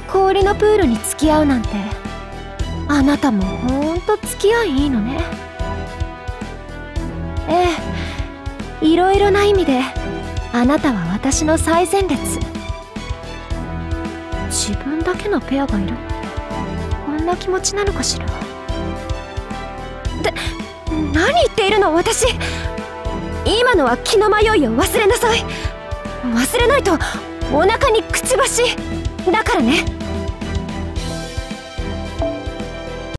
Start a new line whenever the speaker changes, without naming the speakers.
氷のプールに付き合うなんて。あなたもほんと付き合いいいのね。ええいろいろな意味であなたは私の最前列。自分だけのペアがいる。こんな気持ちなのかしら。で何言っているの？私。今のは気の迷いを忘れなさい。忘れないとお腹にくちばし。だからね。